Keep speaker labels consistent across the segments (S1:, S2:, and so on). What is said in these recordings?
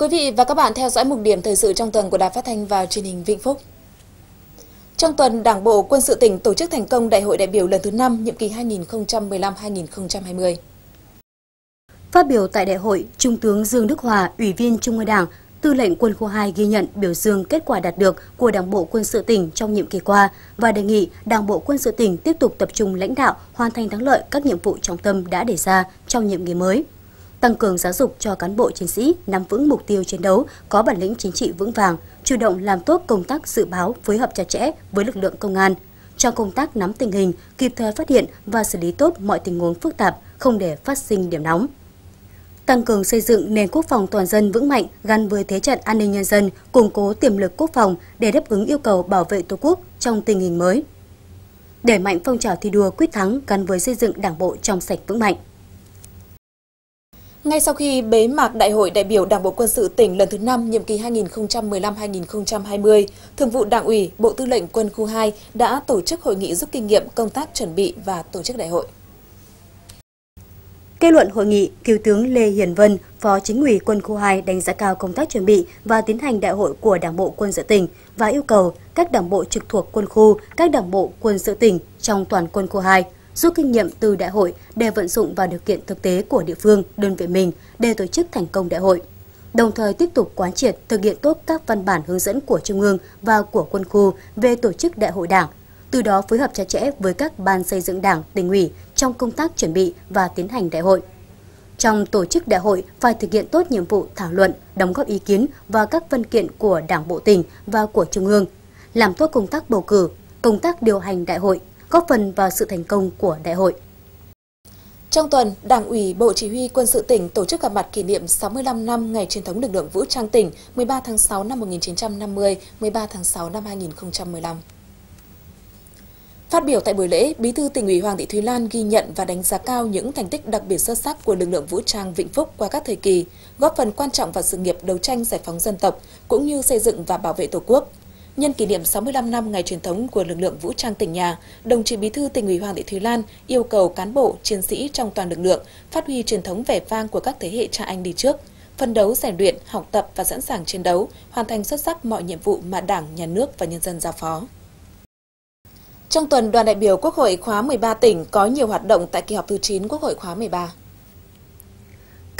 S1: quý vị và các bạn theo dõi mục điểm thời sự trong tuần của Đài Phát thanh và Truyền hình Vĩnh Phúc. Trong tuần, Đảng bộ Quân sự tỉnh tổ chức thành công Đại hội đại biểu lần thứ 5 nhiệm kỳ 2015-2020.
S2: Phát biểu tại đại hội, Trung tướng Dương Đức Hòa, Ủy viên Trung ương Đảng, Tư lệnh Quân khu 2 ghi nhận biểu dương kết quả đạt được của Đảng bộ Quân sự tỉnh trong nhiệm kỳ qua và đề nghị Đảng bộ Quân sự tỉnh tiếp tục tập trung lãnh đạo, hoàn thành thắng lợi các nhiệm vụ trọng tâm đã đề ra trong nhiệm kỳ mới tăng cường giáo dục cho cán bộ chiến sĩ nắm vững mục tiêu chiến đấu, có bản lĩnh chính trị vững vàng, chủ động làm tốt công tác dự báo, phối hợp chặt chẽ với lực lượng công an. Trong công tác nắm tình hình, kịp thời phát hiện và xử lý tốt mọi tình huống phức tạp, không để phát sinh điểm nóng. Tăng cường xây dựng nền quốc phòng toàn dân vững mạnh gắn với thế trận an ninh nhân dân, củng cố tiềm lực quốc phòng để đáp ứng yêu cầu bảo vệ Tổ quốc trong tình hình mới. Đẩy mạnh phong trào thi đua quyết thắng gắn với xây dựng đảng bộ trong sạch vững mạnh.
S1: Ngay sau khi bế mạc Đại hội đại biểu Đảng bộ quân sự tỉnh lần thứ 5 nhiệm kỳ 2015-2020, Thường vụ Đảng ủy, Bộ Tư lệnh Quân khu 2 đã tổ chức hội nghị rút kinh nghiệm công tác chuẩn bị và tổ chức đại hội.
S2: Kết luận hội nghị, Thiếu tướng Lê Hiền Vân, Phó Chính ủy Quân khu 2 đánh giá cao công tác chuẩn bị và tiến hành đại hội của Đảng bộ quân sự tỉnh và yêu cầu các đảng bộ trực thuộc quân khu, các đảng bộ quân sự tỉnh trong toàn quân khu 2 rút kinh nghiệm từ đại hội để vận dụng vào điều kiện thực tế của địa phương, đơn vị mình để tổ chức thành công đại hội. Đồng thời tiếp tục quán triệt thực hiện tốt các văn bản hướng dẫn của Trung ương và của quân khu về tổ chức đại hội đảng, từ đó phối hợp chặt chẽ với các ban xây dựng đảng, tỉnh ủy trong công tác chuẩn bị và tiến hành đại hội. Trong tổ chức đại hội phải thực hiện tốt nhiệm vụ thảo luận, đóng góp ý kiến vào các văn kiện của Đảng bộ tỉnh và của Trung ương, làm tốt công tác bầu cử, công tác điều hành đại hội, góp phần vào sự thành công của đại hội.
S1: Trong tuần, Đảng ủy Bộ Chỉ huy Quân sự tỉnh tổ chức gặp mặt kỷ niệm 65 năm ngày truyền thống lực lượng vũ trang tỉnh 13 tháng 6 năm 1950, 13 tháng 6 năm 2015. Phát biểu tại buổi lễ, Bí thư tỉnh ủy Hoàng Thị Thúy Lan ghi nhận và đánh giá cao những thành tích đặc biệt xuất sắc của lực lượng vũ trang Vĩnh Phúc qua các thời kỳ, góp phần quan trọng vào sự nghiệp đấu tranh giải phóng dân tộc cũng như xây dựng và bảo vệ Tổ quốc, Nhân kỷ niệm 65 năm ngày truyền thống của lực lượng vũ trang tỉnh nhà, đồng chí Bí thư tỉnh ủy Hoàng Thị Thúy Lan yêu cầu cán bộ, chiến sĩ trong toàn lực lượng phát huy truyền thống vẻ vang của các thế hệ cha anh đi trước, phân đấu rèn luyện, học tập và sẵn sàng chiến đấu, hoàn thành xuất sắc mọi nhiệm vụ mà Đảng, Nhà nước và nhân dân giao phó. Trong tuần, đoàn đại biểu Quốc hội khóa 13 tỉnh có nhiều hoạt động tại kỳ họp thứ 9 Quốc hội khóa 13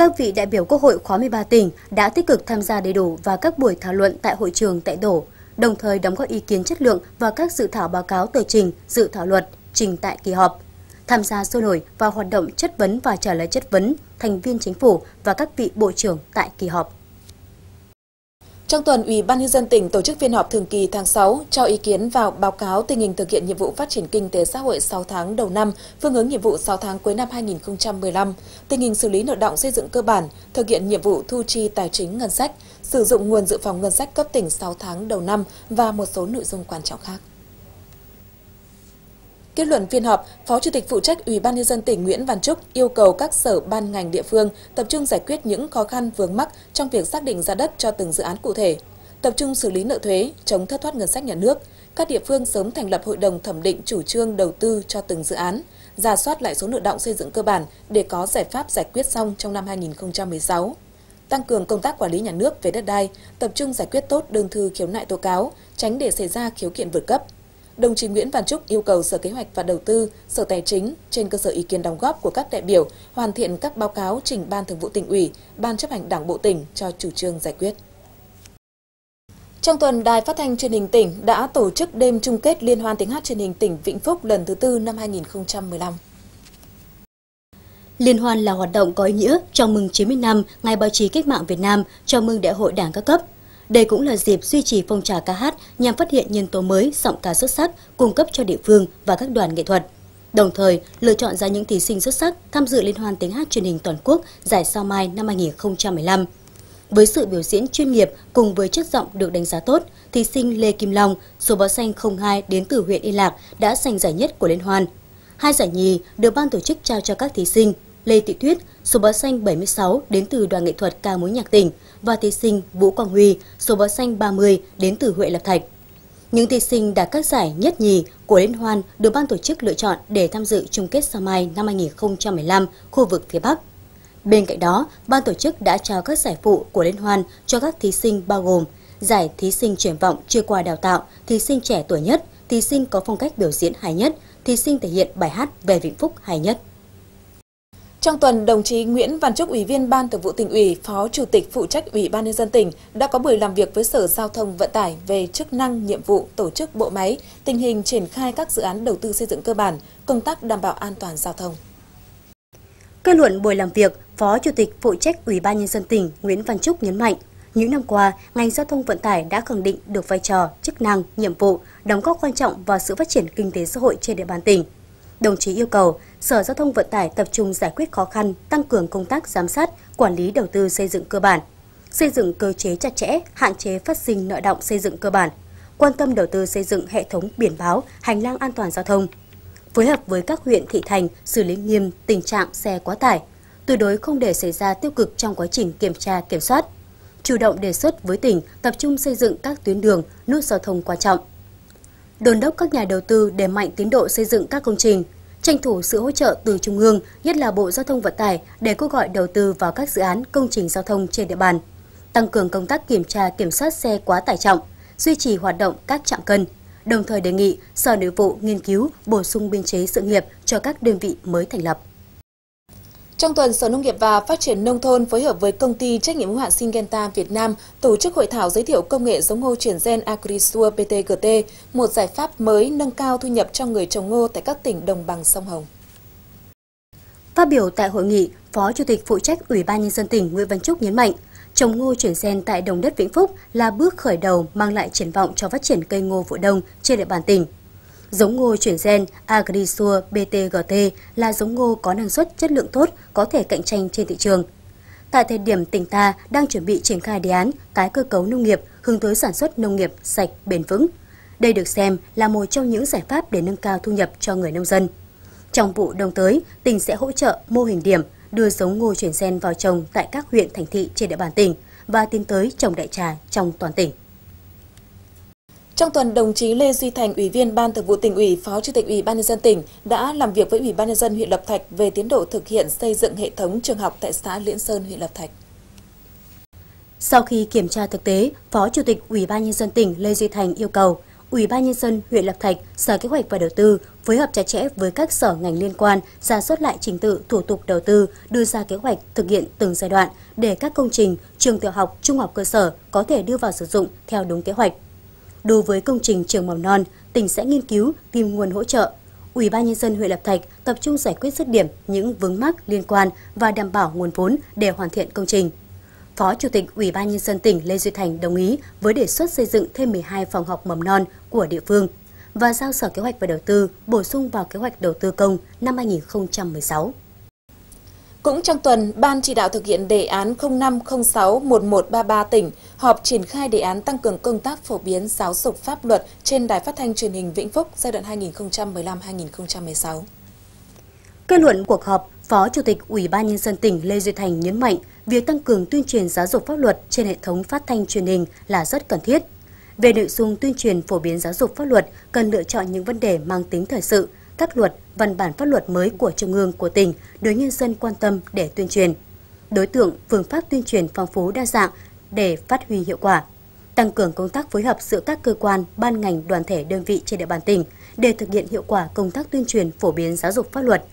S2: các vị đại biểu Quốc hội khóa 13 tỉnh đã tích cực tham gia đầy đủ vào các buổi thảo luận tại hội trường tại tổ, đồng thời đóng góp ý kiến chất lượng vào các dự thảo báo cáo tờ trình, dự thảo luật, trình tại kỳ họp. Tham gia sôi nổi vào hoạt động chất vấn và trả lời chất vấn thành viên chính phủ và các vị bộ trưởng tại kỳ họp.
S1: Trong tuần, Ủy ban nhân dân tỉnh tổ chức phiên họp thường kỳ tháng 6 cho ý kiến vào báo cáo tình hình thực hiện nhiệm vụ phát triển kinh tế xã hội 6 tháng đầu năm, phương hướng nhiệm vụ 6 tháng cuối năm 2015, tình hình xử lý nợ động xây dựng cơ bản, thực hiện nhiệm vụ thu chi tài chính ngân sách, sử dụng nguồn dự phòng ngân sách cấp tỉnh 6 tháng đầu năm và một số nội dung quan trọng khác. Kết luận phiên họp, Phó Chủ tịch phụ trách Ủy ban nhân dân tỉnh Nguyễn Văn Trúc yêu cầu các sở ban ngành địa phương tập trung giải quyết những khó khăn vướng mắc trong việc xác định giá đất cho từng dự án cụ thể, tập trung xử lý nợ thuế, chống thất thoát ngân sách nhà nước. Các địa phương sớm thành lập hội đồng thẩm định chủ trương đầu tư cho từng dự án, giả soát lại số nợ động xây dựng cơ bản để có giải pháp giải quyết xong trong năm 2016 tăng cường công tác quản lý nhà nước về đất đai, tập trung giải quyết tốt đơn thư khiếu nại tố cáo, tránh để xảy ra khiếu kiện vượt cấp. Đồng chí Nguyễn Văn Trúc yêu cầu Sở Kế hoạch và Đầu tư, Sở Tài chính trên cơ sở ý kiến đóng góp của các đại biểu hoàn thiện các báo cáo trình Ban Thường vụ tỉnh ủy, Ban chấp hành Đảng bộ tỉnh cho chủ trương giải quyết. Trong tuần, Đài Phát thanh Truyền hình tỉnh đã tổ chức đêm chung kết Liên hoan tiếng hát truyền hình tỉnh Vĩnh Phúc lần thứ tư năm 2015.
S2: Liên hoan là hoạt động có ý nghĩa chào mừng 90 năm Ngày báo chí cách mạng Việt Nam, chào mừng Đại hội Đảng các cấp. Đây cũng là dịp duy trì phong trào ca hát nhằm phát hiện nhân tố mới, giọng ca xuất sắc, cung cấp cho địa phương và các đoàn nghệ thuật. Đồng thời, lựa chọn ra những thí sinh xuất sắc tham dự Liên hoan tiếng hát truyền hình toàn quốc giải sao mai năm 2015. Với sự biểu diễn chuyên nghiệp cùng với chất giọng được đánh giá tốt, thí sinh Lê Kim Long, số báo xanh 02 đến từ huyện Yên Lạc đã giành giải nhất của Liên hoan. Hai giải nhì được ban tổ chức trao cho các thí sinh Lê Thị Tuyết, số báo xanh 76 đến từ đoàn nghệ thuật ca mối nhạc tỉnh và thí sinh Vũ Quang Huy, số báo xanh 30 đến từ Huệ Lập Thạch. Những thí sinh đạt các giải nhất nhì của Liên hoan được ban tổ chức lựa chọn để tham dự chung kết sao mai năm 2015 khu vực phía Bắc. Bên cạnh đó, ban tổ chức đã trao các giải phụ của liên hoan cho các thí sinh bao gồm giải thí sinh triển vọng chưa qua đào tạo, thí sinh trẻ tuổi nhất, thí sinh có phong cách biểu diễn hay nhất, thí sinh thể hiện bài hát về Vĩnh Phúc hay nhất.
S1: Trong tuần, đồng chí Nguyễn Văn Trúc, Ủy viên Ban Thường vụ tỉnh ủy, Phó Chủ tịch phụ trách Ủy ban nhân dân tỉnh đã có buổi làm việc với Sở Giao thông Vận tải về chức năng, nhiệm vụ, tổ chức bộ máy, tình hình triển khai các dự án đầu tư xây dựng cơ bản, công tác đảm bảo an toàn giao thông.
S2: Kết luận buổi làm việc, Phó Chủ tịch phụ trách Ủy ban nhân dân tỉnh Nguyễn Văn Trúc nhấn mạnh, những năm qua, ngành giao thông vận tải đã khẳng định được vai trò, chức năng, nhiệm vụ, đóng góp quan trọng vào sự phát triển kinh tế xã hội trên địa bàn tỉnh. Đồng chí yêu cầu Sở Giao thông Vận tải tập trung giải quyết khó khăn, tăng cường công tác giám sát, quản lý đầu tư xây dựng cơ bản, xây dựng cơ chế chặt chẽ, hạn chế phát sinh nợ động xây dựng cơ bản, quan tâm đầu tư xây dựng hệ thống biển báo, hành lang an toàn giao thông, phối hợp với các huyện thị thành xử lý nghiêm tình trạng xe quá tải, tuyệt đối không để xảy ra tiêu cực trong quá trình kiểm tra kiểm soát. Chủ động đề xuất với tỉnh tập trung xây dựng các tuyến đường, nút giao thông quan trọng. Đồn đốc các nhà đầu tư đẩy mạnh tiến độ xây dựng các công trình, tranh thủ sự hỗ trợ từ Trung ương, nhất là Bộ Giao thông Vận tải để kêu gọi đầu tư vào các dự án công trình giao thông trên địa bàn, tăng cường công tác kiểm tra kiểm soát xe quá tải trọng, duy trì hoạt động các trạm cân, đồng thời đề nghị Sở Nội vụ nghiên cứu bổ sung biên chế sự nghiệp cho các đơn vị mới thành lập.
S1: Trong tuần, Sở Nông nghiệp và Phát triển Nông thôn phối hợp với công ty trách nhiệm hữu hạn Syngenta Việt Nam tổ chức hội thảo giới thiệu công nghệ giống ngô chuyển gen Agrisure PTGT, một giải pháp mới nâng cao thu nhập cho người trồng ngô tại các tỉnh đồng bằng sông Hồng.
S2: Phát biểu tại hội nghị, Phó Chủ tịch phụ trách Ủy ban Nhân dân tỉnh Nguyễn Văn Trúc nhấn mạnh, trồng ngô chuyển gen tại đồng đất Vĩnh Phúc là bước khởi đầu mang lại triển vọng cho phát triển cây ngô vụ đông trên địa bàn tỉnh. Giống ngô chuyển gen Agrisure BTGT là giống ngô có năng suất chất lượng tốt, có thể cạnh tranh trên thị trường. Tại thời điểm tỉnh ta đang chuẩn bị triển khai đề án tái cơ cấu nông nghiệp hướng tới sản xuất nông nghiệp sạch, bền vững. Đây được xem là một trong những giải pháp để nâng cao thu nhập cho người nông dân. Trong vụ đông tới, tỉnh sẽ hỗ trợ mô hình điểm đưa giống ngô chuyển gen vào trồng tại các huyện thành thị trên địa bàn tỉnh và tiến tới trồng đại trà trong toàn tỉnh.
S1: Trong tuần, đồng chí Lê Duy Thành, Ủy viên Ban Thường vụ tỉnh ủy, Phó Chủ tịch Ủy ban nhân dân tỉnh đã làm việc với Ủy ban nhân dân huyện Lập Thạch về tiến độ thực hiện xây dựng hệ thống trường học tại xã Liễn Sơn, huyện Lập Thạch.
S2: Sau khi kiểm tra thực tế, Phó Chủ tịch Ủy ban nhân dân tỉnh Lê Duy Thành yêu cầu Ủy ban nhân dân huyện Lập Thạch, Sở Kế hoạch và Đầu tư phối hợp chặt chẽ với các sở ngành liên quan, ra soát lại trình tự thủ tục đầu tư, đưa ra kế hoạch thực hiện từng giai đoạn để các công trình trường tiểu học, trung học cơ sở có thể đưa vào sử dụng theo đúng kế hoạch. Đối với công trình trường mầm non, tỉnh sẽ nghiên cứu tìm nguồn hỗ trợ. Ủy ban nhân dân huyện Lập Thạch tập trung giải quyết dứt điểm những vướng mắc liên quan và đảm bảo nguồn vốn để hoàn thiện công trình. Phó Chủ tịch Ủy ban nhân dân tỉnh Lê Duy Thành đồng ý với đề xuất xây dựng thêm 12 phòng học mầm non của địa phương và giao Sở Kế hoạch và Đầu tư bổ sung vào kế hoạch đầu tư công năm 2016.
S1: Cũng trong tuần, Ban chỉ đạo thực hiện đề án 05061133 tỉnh họp triển khai đề án tăng cường công tác phổ biến giáo dục pháp luật trên đài phát thanh truyền hình Vĩnh Phúc giai đoạn 2015-2016.
S2: Kết luận cuộc họp, Phó Chủ tịch Ủy ban Nhân dân tỉnh Lê Duy Thành nhấn mạnh việc tăng cường tuyên truyền giáo dục pháp luật trên hệ thống phát thanh truyền hình là rất cần thiết. Về nội dung tuyên truyền phổ biến giáo dục pháp luật, cần lựa chọn những vấn đề mang tính thời sự, các luật, văn bản pháp luật mới của Trung ương, của tỉnh đối nhân dân quan tâm để tuyên truyền. Đối tượng, phương pháp tuyên truyền phong phú đa dạng để phát huy hiệu quả. Tăng cường công tác phối hợp giữa các cơ quan, ban ngành, đoàn thể, đơn vị trên địa bàn tỉnh để thực hiện hiệu quả công tác tuyên truyền phổ biến giáo dục pháp luật.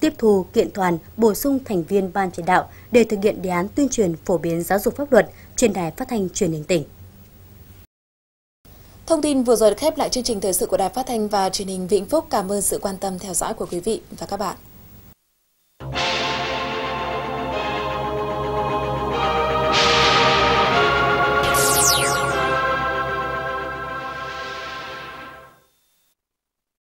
S2: Tiếp thu, kiện toàn, bổ sung thành viên ban chỉ đạo để thực hiện đề án tuyên truyền phổ biến giáo dục pháp luật trên đài phát thanh truyền hình tỉnh.
S1: Thông tin vừa rồi được khép lại chương trình thời sự của Đài Phát thanh và Truyền hình Vĩnh Phúc. Cảm ơn sự quan tâm theo dõi của quý vị và các bạn.